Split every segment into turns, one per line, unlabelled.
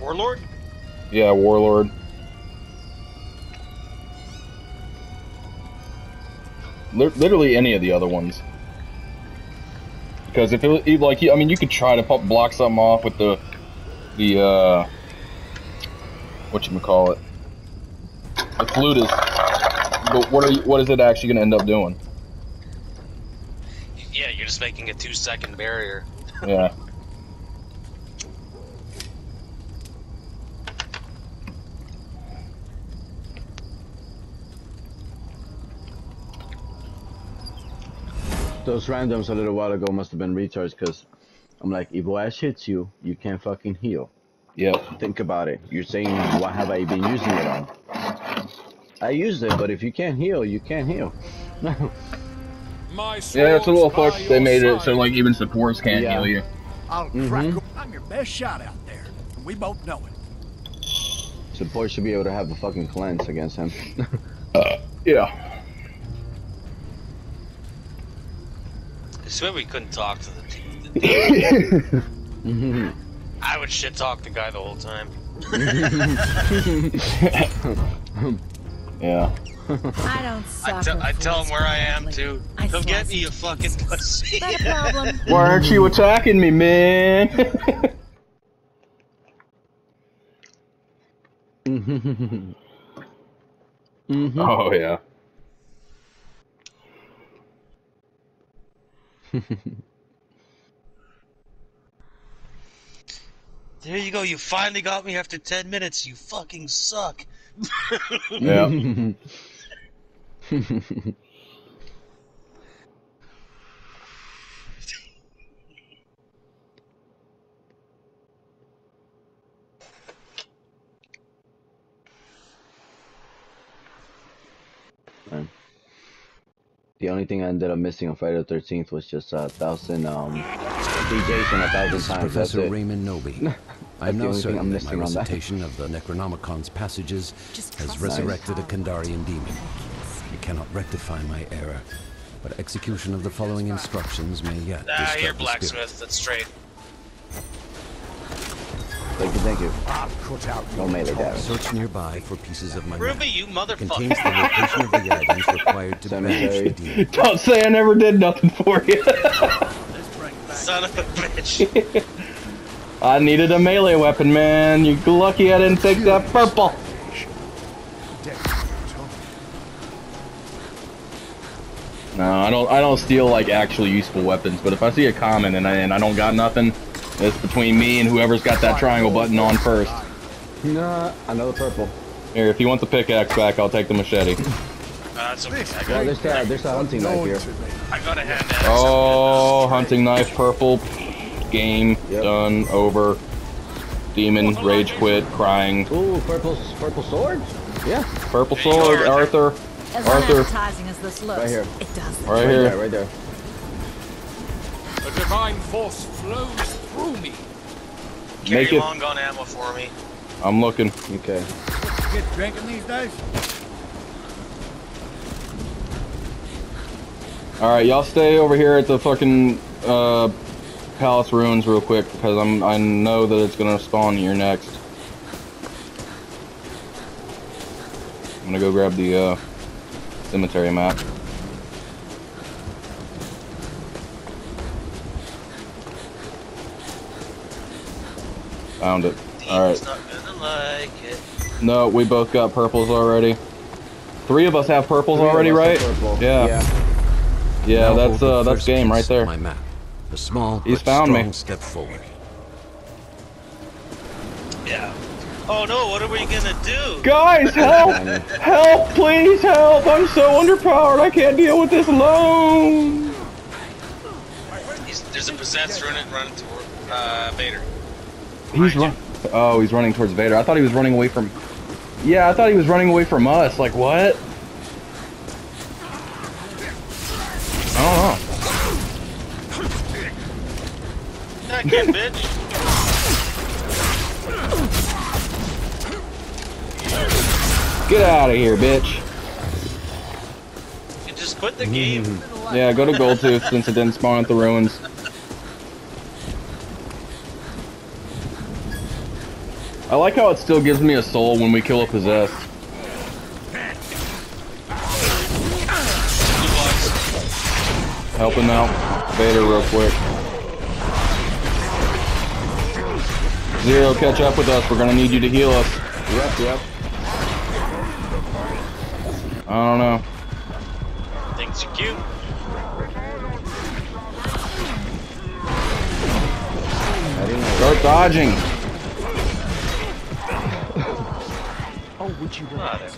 Warlord?
Yeah, Warlord. Li- Literally any of the other ones. Because if it, like, you I mean, you could try to pop, block something off with the, the, uh, what you call it, the flutist. But what are you, what is it actually going to end up doing?
Yeah, you're just making a two second barrier.
Yeah.
Those randoms a little while ago must have been retards because I'm like, if Ash hits you, you can't fucking heal.
Yep.
Think about it. You're saying, what have I been using it on? I used it, but if you can't heal, you can't heal.
My
Yeah, it's a little
sword's
fucked. They
your
made it so like even supports can't
Yeah.
heal you.
I'll
Mhm.
crack. I'm your best shot out there. and We both know it.
Support should be able to have a fucking cleanse against him.
Yeah.
I swear we couldn't talk to the team. I would shit talk the guy the whole time.
Yeah.
I don't
I
suffer.
tell, I tell him where I am
gladly.
too.
I
Come get me, you fucking pussy.
Not a problem.
Why aren't you attacking me, man?
Mhm.
oh yeah.
There you go. You finally got me after ten minutes. You fucking suck.
Yeah.
The only thing I ended up missing on Friday the 13th was just a thousand um, DJs and a thousand
This
times.
Professor
That's.
Raymond
Knowby.
I am now certain
I'm
that my
missing on that.
of the Necronomicon's passages
Just
has
trust
resurrected a. Kandarian demon. I cannot rectify my error, but execution of the following instructions may yet
Ah, you're blacksmith. That's straight.
Thank you, thank you.
I'll cut out
No melee damage.
Search nearby for pieces of my
Ruby,
map.
you
Contains the location of the items required to banish the demon.
Don't say I never did nothing for you.
Let's bring back
Son of a bitch.
I needed a melee weapon, man. You lucky I didn't take that purple.
death your tongue.
No, I don't. I don't steal like actually useful weapons. But if I see a common and I and I don't got nothing, it's between me and whoever's got that triangle button on first.
Nah, another purple.
Here, if you want the pickaxe back, I'll take the machete.
Uh, that's okay. I
Well,
got,
there's that. There's a hunting knife here.
I got a hand.
Oh, hunting knife, purple. Game
Yep.
done. Over. Demon rage quit. Crying.
Ooh, purple, purple sword. Yeah,
Purple
There you go,
sword, Arthur.
As
Arthur.
unappetizing as this looks,
Right here.
it does.
Right
right
here.
there, right there.
A divine force flows through me.
Carry
Make it-
long gun ammo for me.
I'm looking.
Okay.
Get drinking these days?
All right, y'all stay over here at the fucking uh, palace ruins real quick because I'm I know that it's gonna spawn here next. I'm gonna go grab the uh, cemetery map. Found it. All right.
Demon's like.
No, we both got purples already. Three of us have purples
Three
already, right?
purple.
Yeah.
Yeah.
Yeah, that's uh, that's game right there.
My map. A small
He's
but
found me.
strong step forward.
Yeah. Oh no, what are we gonna do?
Guys, help! help, please help! I'm so underpowered. I can't deal with this alone.
There's a possessed running, running toward uh, Vader.
He's run. Oh, he's running towards Vader. I thought he was running away from. Yeah, I thought he was running away from us. Like what? I don't know.
Not again, bitch.
Get out of here, bitch.
You just quit the game.
Yeah, go to Goldtooth since it didn't spawn at the ruins. I like how it still gives me a soul when we kill a possessed. Helping out Vader real quick. Zero, catch up with us. We're gonna need you to heal us.
Yep, yep.
I don't know.
Things are cute.
I didn't know.
Start dodging.
Ah, there.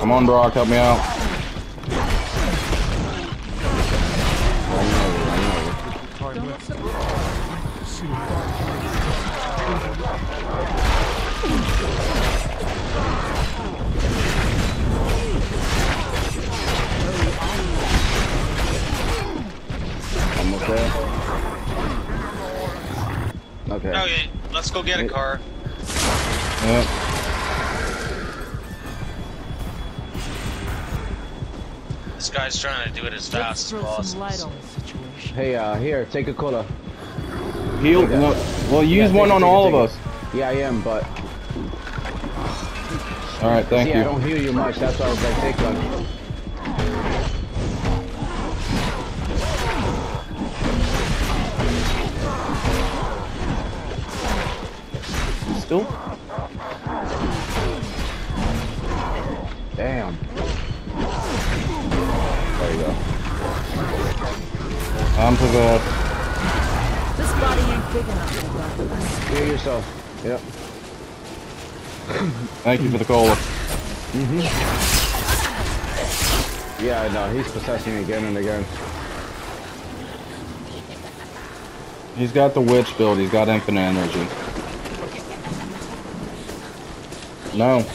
Come on, Brock, help me out.
Almost there. Okay.
Okay, let's go get a car.
Yep.
This guy's trying to do it as fast as possible.
Hey, uh, here, take a cola.
Heal. No, well, use
Yeah,
one
it,
on
take it,
all of
take
us.
it. Yeah, I am, but
All right, thank
see, I don't heal you much. That's why I was like, take one.
Still?
Damn. There you go.
I'm possessed.
This body ain't big enough for both of us.
Heal yourself. Yep.
Thank you for the cola. Mm-hmm.
Yeah, I know. He's possessing again and again.
He's got the witch build. He's got infinite energy. No.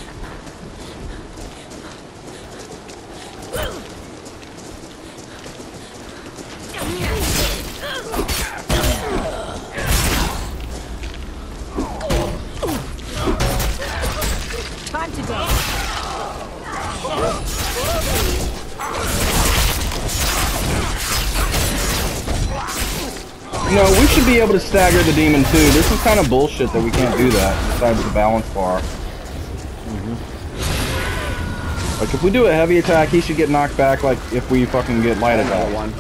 Stagger the demon too. This is kind of bullshit that we can't do that besides the balance bar. Mm-hmm. Like if we do a heavy attack, he should get knocked back. Like if we fucking get light attack.
one.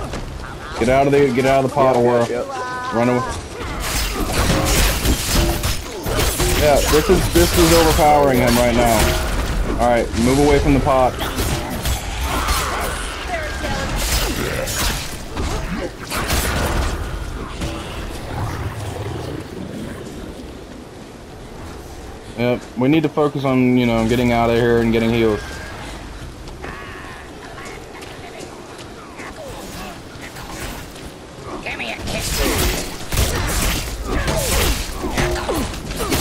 Get out of there. Get out of the pot,
Yep,
Aura.
yep, yep.
Run away. Yeah, this is this is overpowering him right now. All right, move away from the pot. Yep, we need to focus on you know getting out of here and getting healed.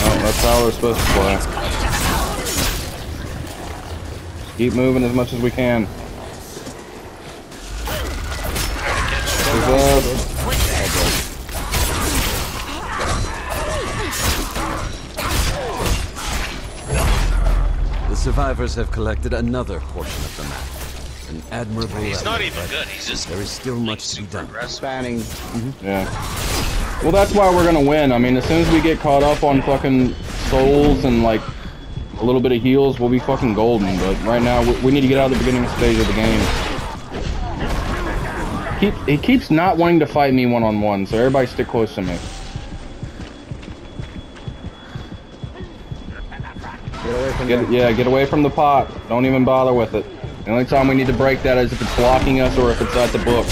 Oh, that's how we're supposed to play. Keep moving as much as we can.
Survivors have collected another portion of the map. An admirable
He's
effort,
not even good. He's just
There is still
being
much to be
super
done.
aggressive.
Spanning. Mm-hmm.
Yeah. Well, that's why we're gonna win. I mean, as soon as we get caught up on fucking souls and like a little bit of heals, we'll be fucking golden. But right now, we, we need to get out of the beginning stage of the game. Keep, he keeps not wanting to fight me one on one, so everybody stick close to me.
From
Get
there.
yeah, get away from the pot. Don't even bother with it. The only time we need to break that is if it's blocking us or if it's at the book.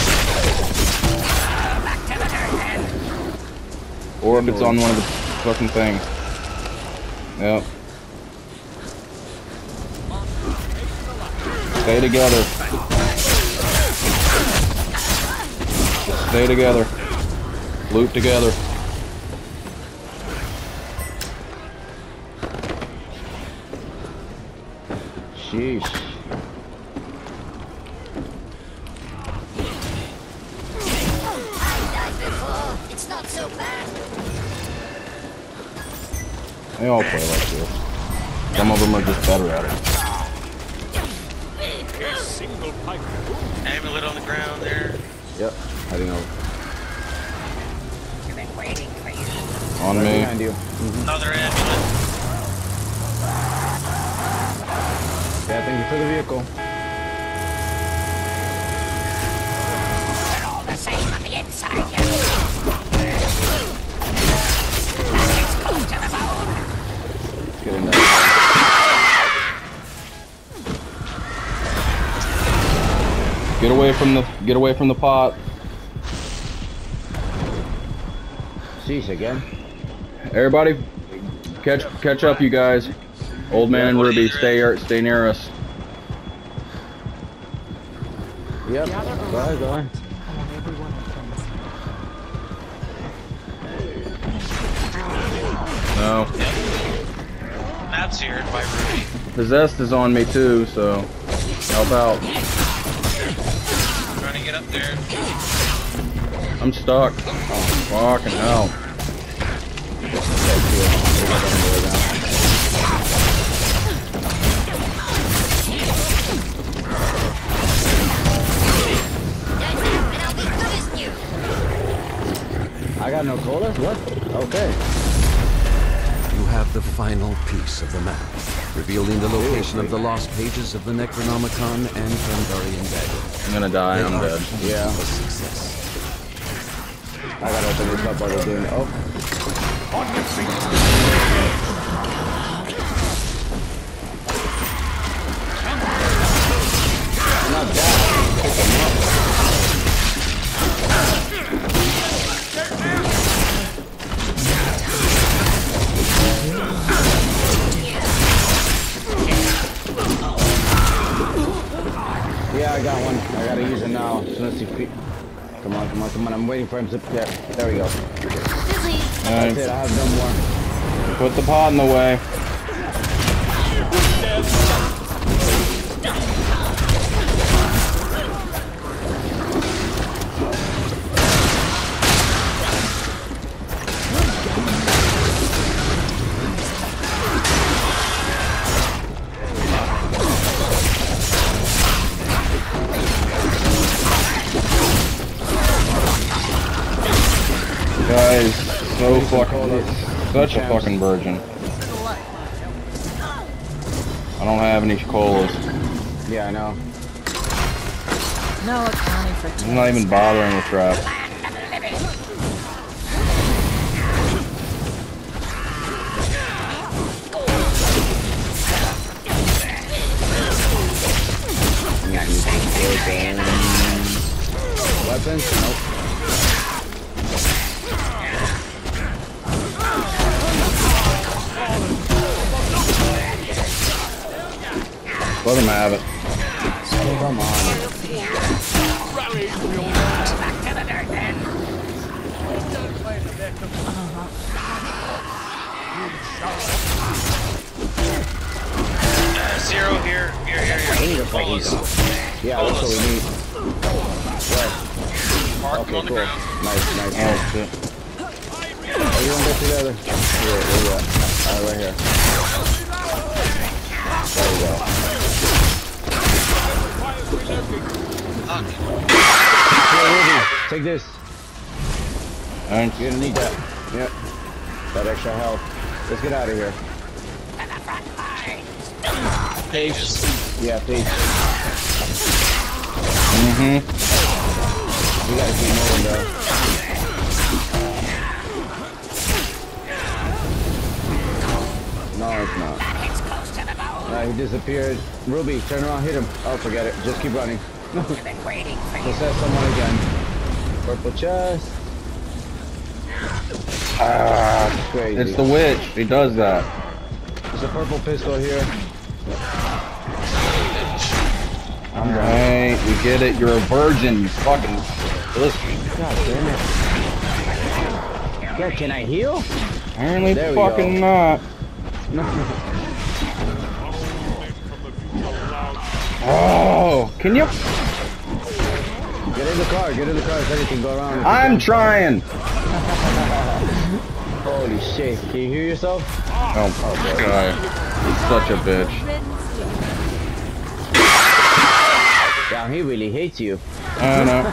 Or if it's on one of the fucking things. Yep. Stay together. Stay together. Loot together.
Sheesh.
It's not so bad.
They all play like this. Some of them are just better at it.
Single pipe.
Amulet on the ground there.
Yep. Heading over.
I've been waiting for you.
On
Right
me.
behind you.
Another ambulance.
Yeah, thank you for the vehicle.
They're all the same on the inside. It's close to the bone.
Let's get in there.
Get away from the get away from the pot.
Cease again.
Everybody, catch catch up, you guys. Old man and Ruby, stay here, stay near us.
Yep. Go ahead, go ahead.
I want everyone
No,
Matt's here by Ruby.
possessed is on me too, so help out.
Trying to get up there.
I'm stuck. Oh, fucking hell.
Got no colas? What? Okay.
You have the final piece of the map, revealing the location of the lost pages of the Necronomicon and Kandarian dagger.
I'm gonna die. I'm dead.
Yeah.
A success.
I gotta open this up while we're doing Oh. Not that. Pick 'em up. Yeah, I got one. I gotta use it now. As soon as he Come on, come on, come on. I'm waiting for him to. Yeah, there we go.
Dizzy.
That's it. I have no more.
Put the pot in the way. Such a fucking virgin. I don't have any colas.
Yeah, I know.
No accounting for
I'm not even bothering with trap.
On.
Uh, zero here. Here, here, here.
We need a
Colas.
Yeah, that's what we need.
Mark
Okay,
them on the ground.
Nice, nice.
Oh shit.
Everyone get together. Here, where you at? Alright, right here. There we go. Here, take this.
Thanks.
You're gonna need that. Yep. That extra health. Let's get out of here.
Pages.
Yeah, please.
Mm-hmm.
We gotta keep moving though. No, it's not. Uh, he disappeared. Ruby, turn around, hit him. Oh, forget it. Just keep running.
I've been waiting for you.
Possess someone again. Purple chest.
Ah,
Crazy.
it's the witch. He does that.
There's a purple pistol here.
Alright, we get it. You're a virgin, you fucking pussy.
God damn it. Yeah, can I heal?
Apparently
There we
fucking
go.
not. Oh, can you?
Get in the car, get in the car you can go around.
I'm trying.
Holy shit. Can you hear yourself?
Oh, this guy. He's such a bitch.
Damn, he really hates you.
I know.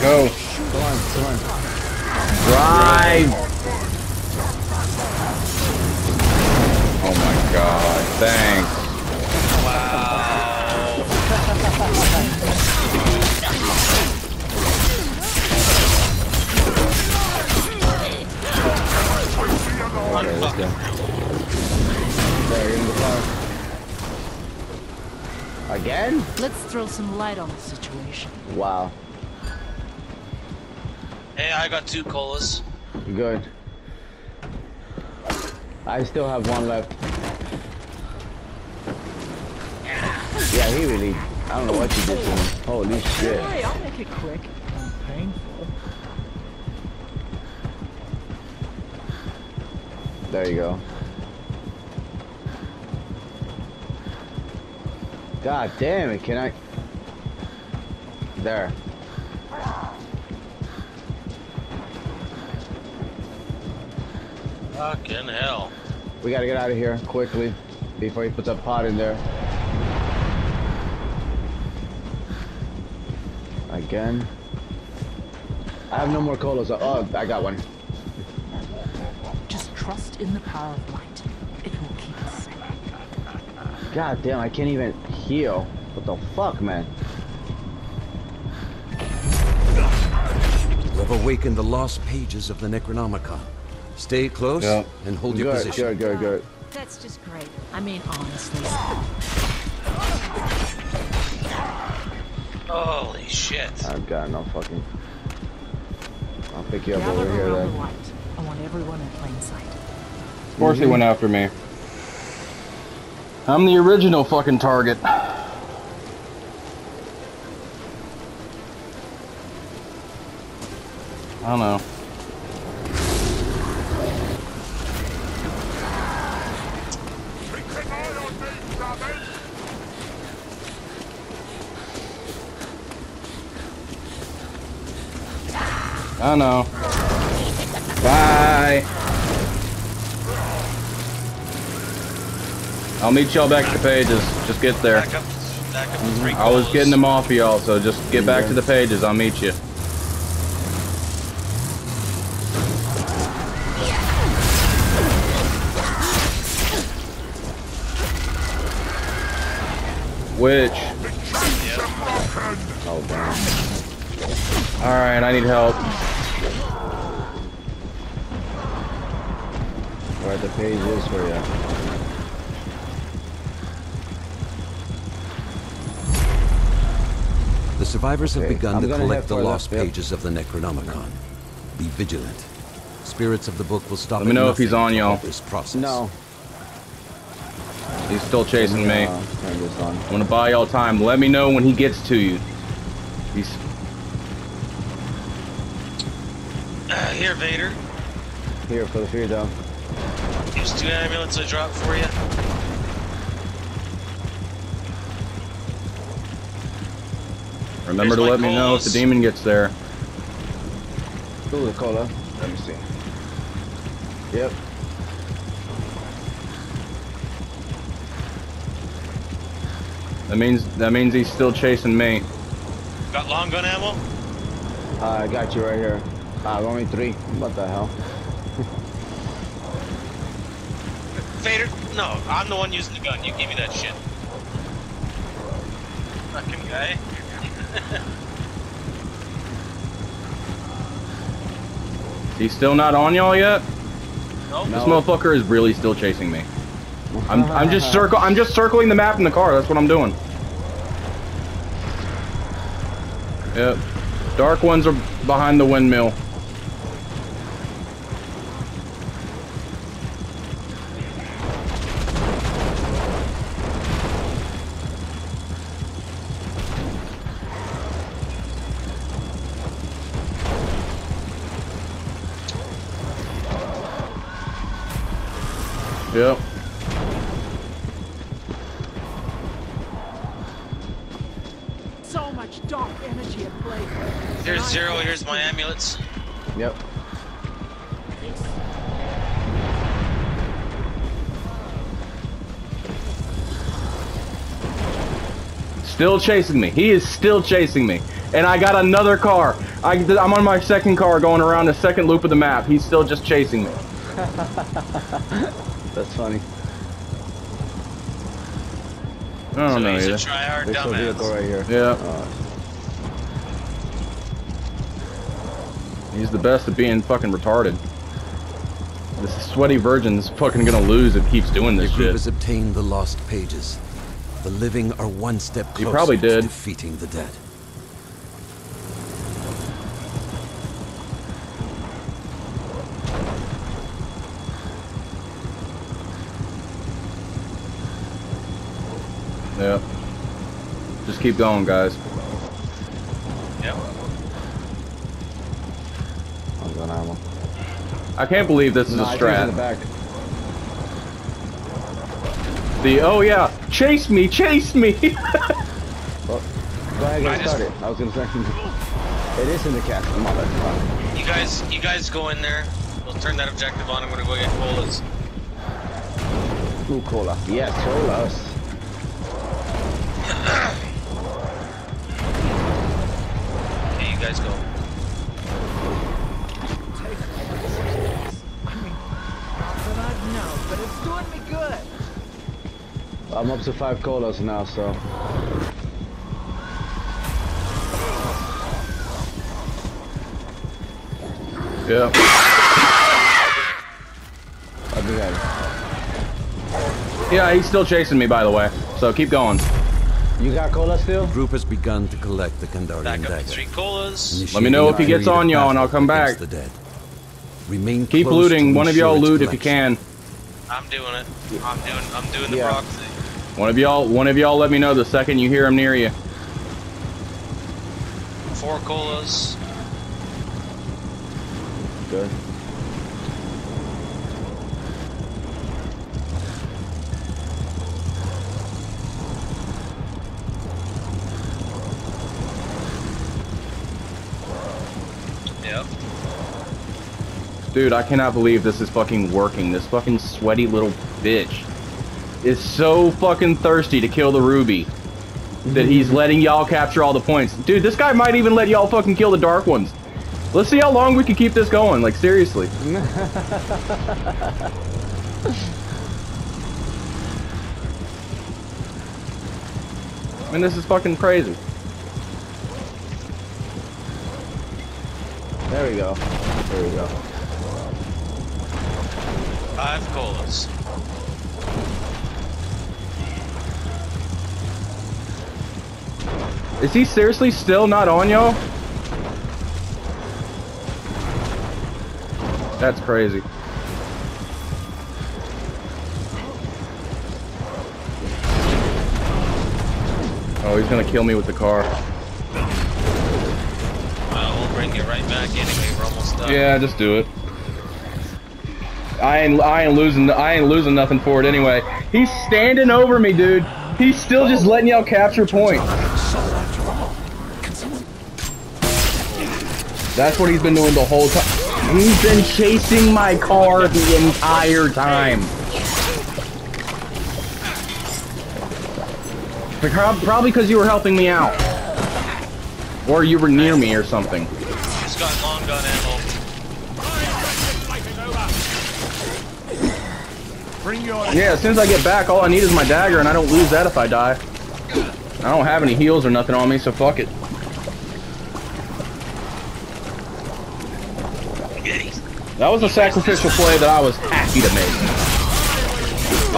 Go.
Come on, come on.
Drive. Oh my god. Thanks. Wow.
Okay, let's go. In the car. Again?
Let's throw some light on the situation.
Wow.
Hey, I got two colas.
Good. I still have one left. Yeah, he really. I don't know what you did to him. Holy shit.
I'll make it quick. Painful.
There you go. God damn it, can I? There.
Fucking hell.
We gotta get out of here quickly before he puts a pot in there. Again. I have no more colas. Oh, I got one.
Just trust in the power of light. It will keep us safe.
God damn, I can't even heal. What the fuck, man?
You have awakened the lost pages of the Necronomicon. Stay close
Yeah.
and hold your
Good,
position.
good, good, good.
Oh, that's just great. I mean, honestly.
Holy shit.
I've got no fucking. I'll pick you up
Gather
over here
around the light. I want everyone in plain sight.
Of course he went after me. I'm the original fucking target. I don't know. I know. Bye. I'll meet y'all back at the pages. Just get there.
Back up, back up to mm-hmm. three
I was getting them off of y'all, so just get back to the pages. I'll meet you. Which?
Oh, damn.
Alright, I need help.
Where the page is for you.
The survivors have begun
I'm
to collect the
for the-
lost
yep.
pages of the Necronomicon. Be vigilant. Spirits of the book will stop
Let me
at
know if he's on
to
y'all.
This process.
No.
He's still chasing me.
Uh, turn this on.
I'm gonna buy y'all time. Let me know when he gets to you. He's
Uh, here, Vader.
Here for the fear though.
Here's two amulets I dropped for you.
remember
Here's
to
my
let me know if the demon gets there.
Ooh, the cola. Let me see. Yep.
That means that means he's still chasing me.
Got long gun ammo?
Uh, I got you right here. Uh, only three. What the hell?
Vader? No, I'm the one using the gun. You give me that shit. Fucking guy.
He's still not on y'all yet.
Nope.
This
No.
motherfucker is really still chasing me. I'm I'm just circle I'm just circling the map in the car. That's what I'm doing. Yep. Dark ones are behind the windmill.
Much dark energy at play.
Here's zero. Here's my amulets.
Yep.
Still chasing me. He is still chasing me. And I got another car. I, I'm on my second car going around the second loop of the map. He's still just chasing me.
That's funny.
I don't
So
know
he's a
either.
There's a vehicle right here.
Yeah.
Uh,
He's the best at being fucking retarded. This sweaty virgin's fucking gonna lose if he keeps doing
Your
this
group
shit.
has obtained the lost pages. The living are one step
You
closer
probably
to
did.
defeating the dead.
Yeah. Just keep going, guys.
Yep.
I'm going ammo.
I can't believe this is
No,
a
I think it's in the
strat.
back.
The oh yeah, chase me, chase me.
Well, go
I
get
just-
started. I was gonna say. It is in the cast. Motherfucker.
You guys, you guys go in there. We'll turn that objective on. I'm gonna go get colas.
Ooh, cola. Yes, colas. I'm up to five colas now, so.
yeah.
I'll be ready.
Yeah, he's still chasing me by the way. So keep going.
You got cola still?
The group has begun to collect the Kandarian
Back up
dagger.
three colas.
Let me know if he gets on y'all and I'll come back.
The dead. Remain
Keep looting. One of y'all
its
loot if you can.
I'm doing it. I'm doing. I'm doing the
Yeah.
proxy.
One of y'all one of y'all let me know the second you hear him near you.
Four colas.
Good.
Yep.
Dude, I cannot believe this is fucking working. This fucking sweaty little bitch is so fucking thirsty to kill the ruby that he's letting y'all capture all the points. Dude, this guy might even let y'all fucking kill the dark ones. Let's see how long we can keep this going. Like seriously. I mean, this is fucking crazy.
There we go. There we go.
Five colas.
Is he seriously still not on y'all? That's crazy. Oh, he's gonna kill me with the car.
Well, we'll bring you right back anyway. We're almost done.
Yeah, just do it. I ain't, I ain't losing, I ain't losing nothing for it anyway. He's standing over me, dude. He's still just letting y'all capture points. That's what he's been doing the whole time. He's been chasing my car the entire time. Probably because you were helping me out. Or you were near me or something.
He's got long gun ammo.
Yeah, as soon as I get back, all I need is my dagger, and I don't lose that if I die. I don't have any heals or nothing on me, so fuck it. That was a sacrificial play that I was happy to make.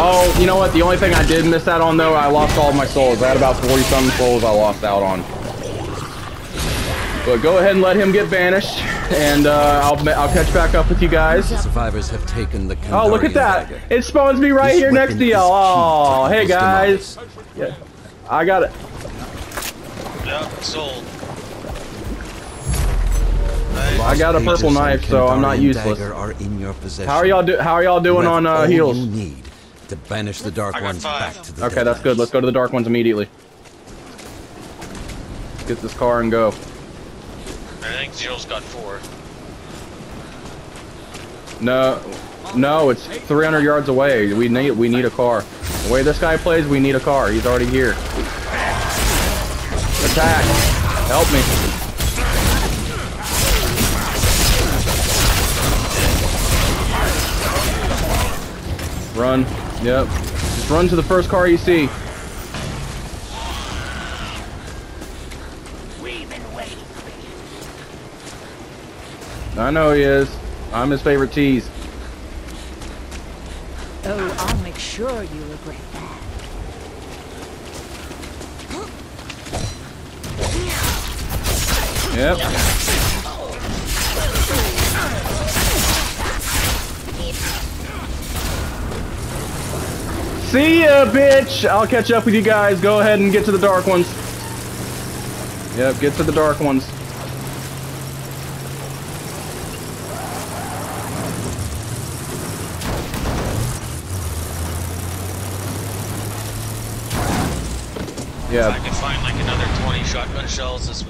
Oh, you know what? The only thing I did miss out on, though, I lost all of my souls. I had about 40-something souls I lost out on. But go ahead and let him get vanished, and uh, I'll, I'll catch back up with you guys.
The survivors have taken the Kandarian
Oh, look at that!
dagger.
It spawns me right
This
here next to y'all. Oh, hey guys. Yeah, I got it.
Yep, sold.
I got a purple knife, so I'm not
Kandarian
useless.
are in your possession.
How are y'all do? How are y'all doing on uh, heals?
you need to banish the dark ones
five.
back to the
Okay, that's good. Let's go to the dark ones immediately. Get this car and go.
I think Zero's got four.
No, no, it's 300 yards away. We need we need a car. The way this guy plays, we need a car. He's already here. Attack. Help me. Run. Yep. Just run to the first car you see.
We've been waiting for you.
I know he is. I'm his favorite tease.
Oh, I'll make sure you regret that.
Yep. See ya, bitch! I'll catch up with you guys. Go ahead and get to the dark ones. Yep, get to the dark ones.
If I
Yeah,
find like another 20 shotgun shells, this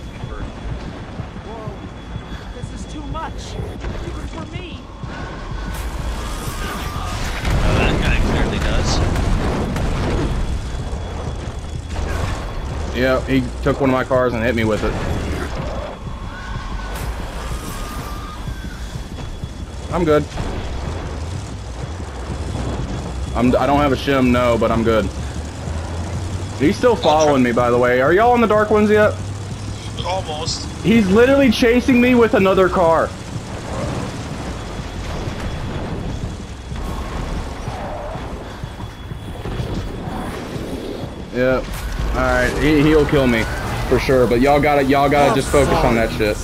yeah, he took one of my cars and hit me with it. I'm good. I'm, I don't have a shim, no, but I'm good. He's still following me, by the way. Are y'all on the dark ones yet?
Almost.
He's literally chasing me with another car. Yep. Alright, he, he'll kill me. For sure, but y'all gotta y'all gotta just focus on that shit.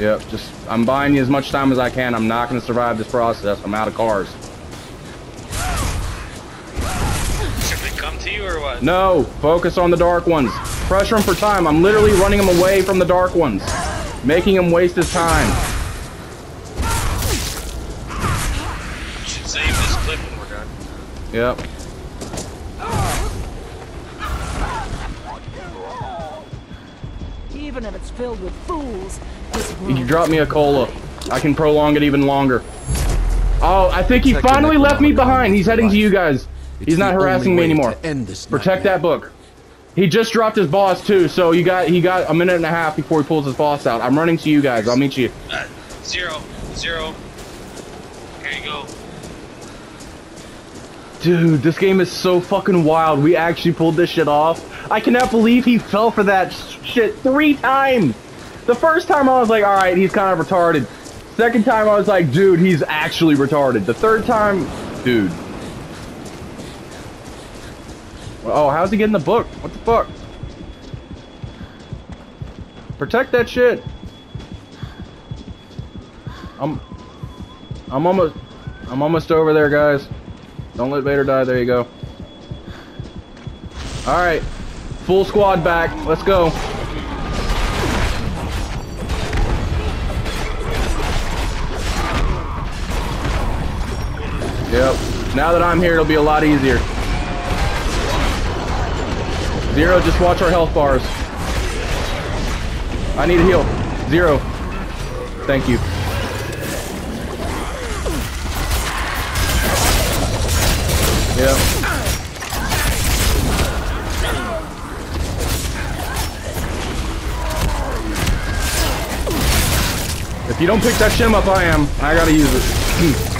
Yep, just I'm buying you as much time as I can. I'm not gonna survive this process. I'm out of cars.
Should we come to you or what?
No, focus on the dark ones. Pressure him for time. I'm literally running him away from the dark ones, making him waste his time.
We should save this clip when we're done.
Yep.
Even if it's filled with fools, this
You can drop me a cola. I can prolong it even longer. Oh, I think he finally left me behind. He's heading to you guys. He's not harassing me anymore.
to end this
Protect that book. He just dropped his boss too, so you got he got a minute and a half before he pulls his boss out. I'm running to you guys. I'll meet you.
Uh, zero. Zero. Here you go.
Dude, this game is so fucking wild. We actually pulled this shit off. I cannot believe he fell for that shit three times. The first time I was like, all right, he's kind of retarded. Second time I was like, dude, he's actually retarded. The third time, dude. Oh, how's he getting the book? What the fuck? Protect that shit. I'm, I'm almost, I'm almost over there, guys. Don't let Vader die. There you go. All right, full squad back. Let's go. Yep. Now that I'm here, it'll be a lot easier. Zero, just watch our health bars. I need a heal. Zero. Thank you. Yep. If you don't pick that shim up, I am. I gotta use it.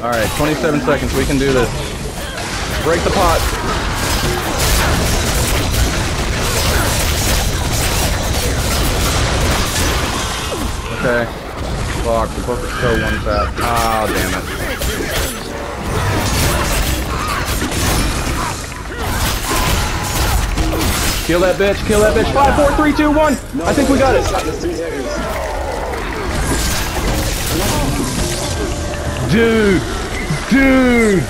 Alright, 27 seconds. We can do this. Break the pot. Okay. Fuck, the book is so one tap. Ah, damn it. Kill that bitch, kill that bitch. Five, four, three, two, one. I think we got it. Dude, dude.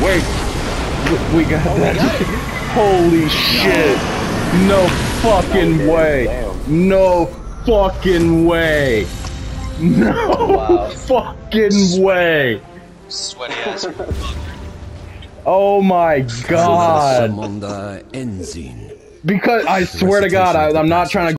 Wait, W- we got oh, that. Holy shit. No fucking way. No fucking way. No fucking way.
Sweaty ass.
Oh my god. Because I swear to God, I, I'm not trying to